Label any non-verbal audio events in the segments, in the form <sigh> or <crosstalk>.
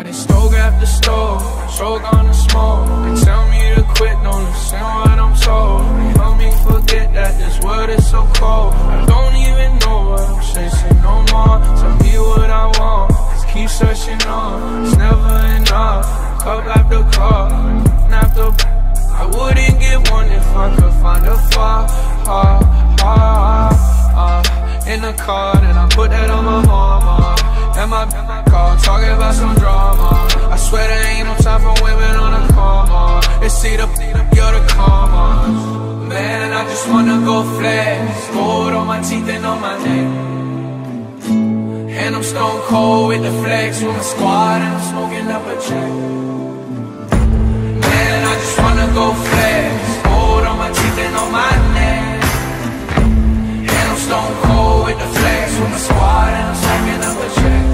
I done stove after stove, stroke on the smoke. They tell me to quit, don't listen what I'm told. They help me forget that this world is so cold. I don't even know what I'm chasing no more. Tell me what I want, just keep searching on. It's never enough. Cup after cup, after. I wouldn't get one if I could find a far, far, far, uh, in the car. Then I put that on my mama. And my, my talking about some drama. I swear there ain't no time for women on a coma. It's either you're the karma. Man, I just wanna go flex. Gold on my teeth and on my neck. And I'm stone cold with the flex with my squad and I'm smoking up a check. Man, I just wanna go flex. Gold on my teeth and on my neck. And I'm stone cold with the flex with my squad and I'm smoking up a check.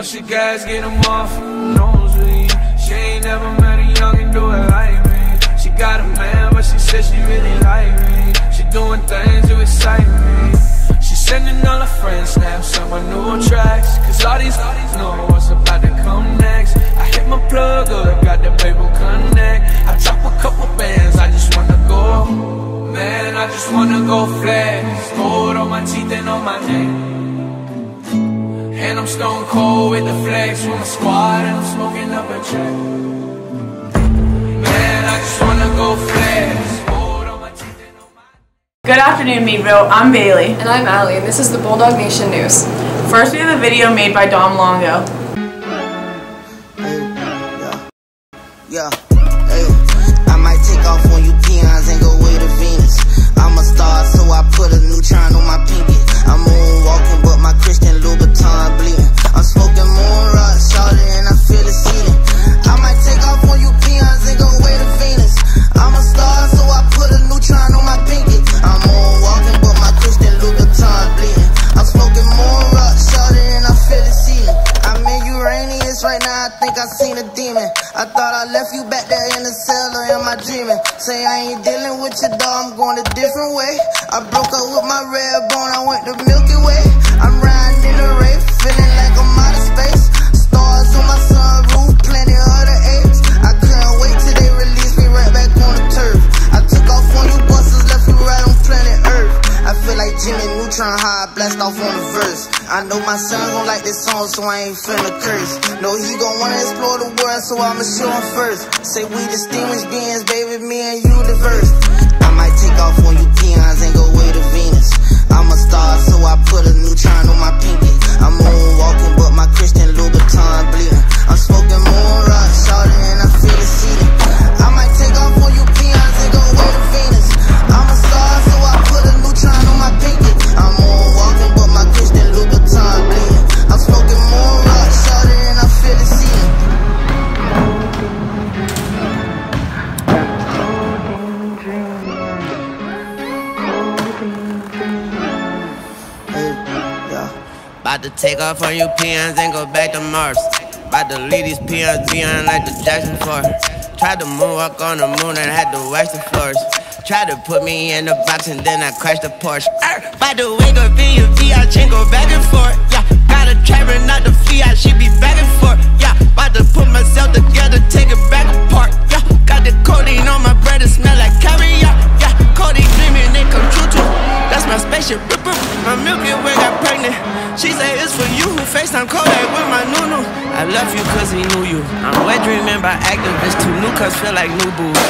Push the gas, get 'em off, nosebleed. She ain't never met a youngin' do it like me. She got a man, but she said she really like me. She doing things to excite me. She sending all her friends snaps on my new tracks. Cause all these know what's about to come next. I hit my plug up, got the paper connect. I drop a couple bands, I just wanna go. Man, I just wanna go flex. Gold on my teeth and on my neck. And I'm stone cold with the flex with my squad and I'm smoking up a check. Man, I just wanna go flex. Gold on my teeth and on my Good afternoon, Meadville. I'm Bailey. And I'm Allie, and this is the Bulldog Nation News. First, we have a video made by Dom Longo. Yeah, hey, I might take off on you peons and go way to Venus. I'm a star, so I put a neutron on my pinky. I'm moonwalking, but my Christian Louboutin bleeding. I'm smoking moon shawty, and I feel. I might take off on and go way to Venus. I'm a star, so I put a neutron on my pinky. I'm moonwalking, but my Christian Louboutin bleeding. I'm smoking shawty, and I feel. I'm in Uranus right now, I think I seen a demon. I thought I left you back there in the cell, or am I dreaming? Say I ain't dealing with your dog, I'm going a different way. I broke up with my Ain't finna curse. No, he gon' wanna explore the world, so I'ma show him first. Say we distinguished take off on you peons and go back to Mars. About to leave these peons behind like the Jackson 4. Tried to moonwalk on the moon and had to wax the floors. Tried to put me in the box and then I crashed the Porsche. Er, About to wake up in your VI chain, go back and forth. Yeah, got a trapper, not the Fiat, she be back and forth. Yeah, about to put myself together, take it back apart. Yeah, got the codeine on my bread, it smell like caviar. Yeah, codeine dreaming, they come true too. That's my spaceship. My Milky Way She say it's for you who FaceTime Kodak with my Nunu. I love you cause he knew you. I'm wet dreaming by activists. Two new cuts feel like new booze.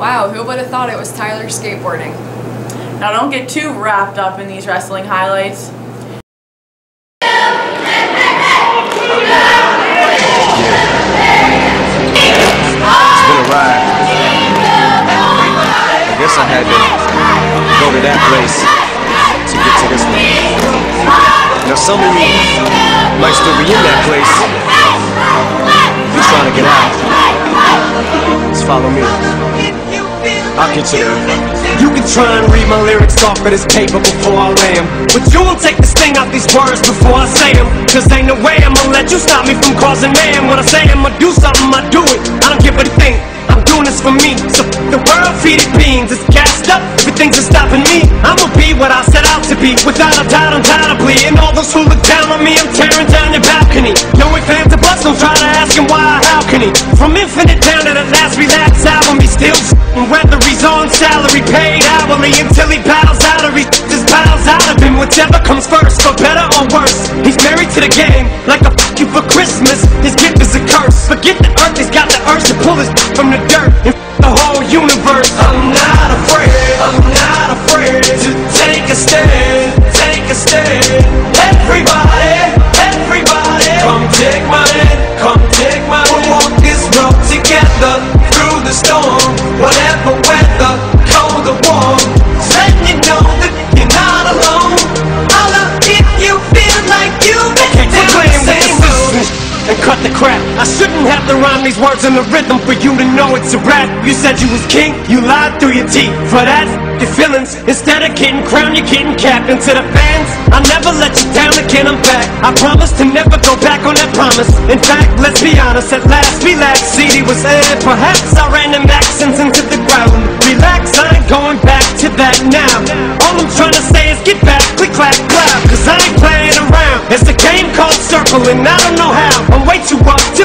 Wow, who would have thought it was Tyler skateboarding? Now don't get too wrapped up in these wrestling highlights. I had to go to that place to get to this one. Now some of you might still be in that place. You're trying to get out. Just follow me. I'll get you. You can try and read my lyrics off of this paper before I lay 'em, But you won't take the sting out these words before I say them. Cause ain't no way I'ma let you stop me from causing man. When I say I'ma do something, I do it. I don't give a thing. This for me. So the world feed it beans. It's gassed up. Everything's stopping me. I'ma be what I set out to be. Without a doubt, undoubtedly. And all those who look down on me, I'm tearing down your balcony. No ifs, ands, or buts. Don't try to ask him why or how can he. From infinite down to the last relapse album, he still whether he's on salary, paid hourly until he bows out or he just out of him. Whichever comes first, for better or worse. He's married to the game, like a fuck you for Christmas. His gift is a curse. Forget the earth, he's got the urge to pull his from the dirt and the whole universe. I'm not afraid, I'm not afraid to take a stand, take a stand. Words in the rhythm for you to know it's a rap. You said you was king, you lied through your teeth. For that, your feelings. Instead of getting crowned, you're getting capped. And to the fans, I'll never let you down again. I'm back. I promise to never go back on that promise. In fact, let's be honest. At last, relax. CD was aired. Perhaps I ran them accents into the ground. Relax, I ain't going back to that now. All I'm trying to say is get back, click, clap, clap. Cause I ain't playing around. It's a game called circling. I don't know how. I'm way too up to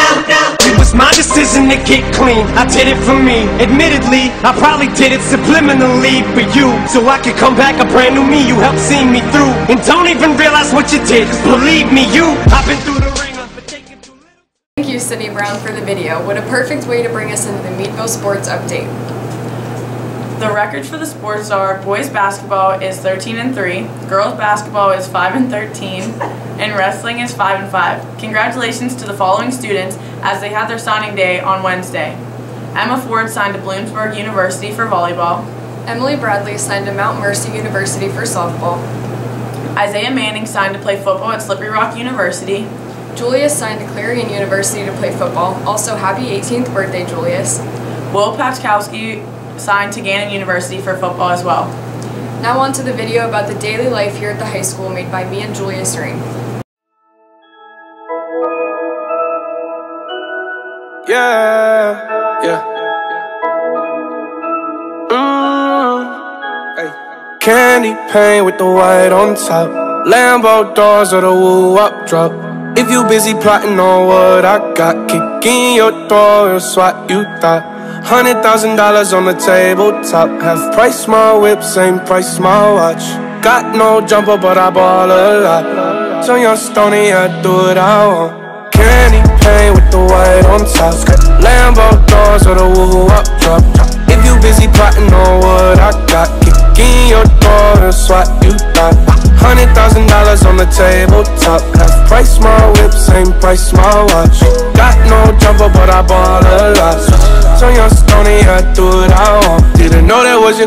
My decision to get clean. I did it for me. Admittedly, I probably did it subliminally for you. So I could come back a brand new me. You helped see me through. And don't even realize what you did. 'cause believe me, you, I've been through the ringer. Thank you, Sydney Brown, for the video. What a perfect way to bring us into the Meadville Sports Update. The records for the sports are boys basketball is 13 and 3, girls basketball is 5 and 13, and wrestling is 5 and 5. Congratulations to the following students as they had their signing day on Wednesday. Emma Ford signed to Bloomsburg University for volleyball. Emily Bradley signed to Mount Mercy University for softball. Isaiah Manning signed to play football at Slippery Rock University. Julius signed to Clarion University to play football. Also, happy 18th birthday, Julius. Will Paczkowski signed to Gannon University for football as well. Now on to the video about the daily life here at the high school made by me and Julius Ring. Yeah, yeah. Mm, hey. Candy paint with the white on top. Lambo doors or the woo up drop. If you busy plotting on what I got, kick in your door and swat you thought. Hundred thousand dollars on the tabletop. Half price my whip, same price my watch. Got no jumper, but I ball a lot. So young stony, I do what I want. Candy paint with the white on top. Lambo doors or the woo up drop. If you busy plotting on what I got, kick in your door swat you thought. Hundred thousand dollars on the tabletop. Half price my whip, same price my watch.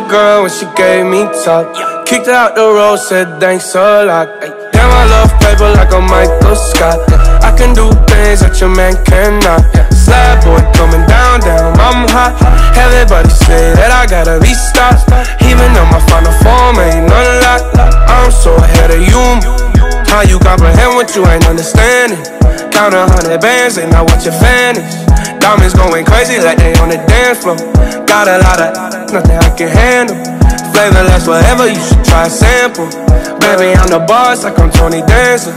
Girl when she gave me top. Kicked out the road, said thanks a lot. Damn, I love paper like a Michael Scott. I can do things that your man cannot. Slab boy coming down, down, I'm hot. Everybody say that I gotta be stopped. Even though my final form ain't none locked. I'm so ahead of you. How you comprehend what you ain't understanding? Count a hundred bands, and not watch you vanish. Diamonds going crazy like they on the dance floor. Got a lot of nothing I can handle. Flavorless, whatever, you should try a sample. Baby, I'm the boss, like I'm Tony Danza.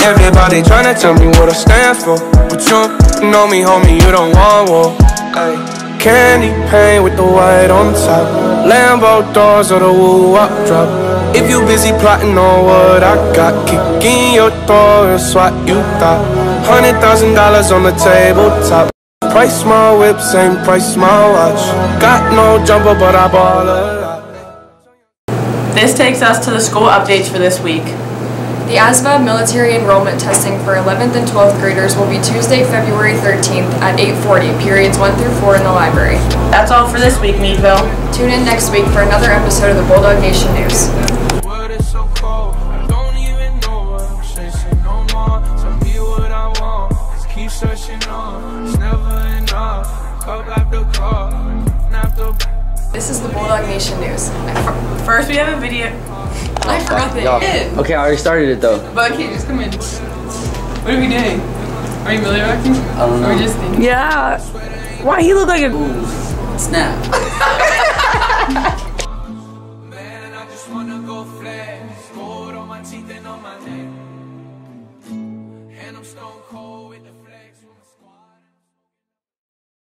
Everybody tryna tell me what I stand for. But you know me, homie, you don't want war. Candy paint with the white on top. Lambo doors or the woo up drop. If you busy plotting on what I got, kick in your door and swat you thought. Hundred thousand dollars on the tabletop. Price my whip, same price my watch. Got no jumper, but I ball a lot. This takes us to the school updates for this week. The ASVAB military enrollment testing for 11th and 12th graders will be Tuesday, February 13th at 8:40, periods 1 through 4 in the library. That's all for this week, Meadville. Tune in next week for another episode of the Bulldog Nation News. This is the Bulldog Nation News. First, we have a video. I oh, forgot the Y'all- end. Okay, I already started it though. But okay, just come in. What are we doing? Are we really acting? I don't Or we know. just thinking? Yeah. Why he look like a Snap. <laughs>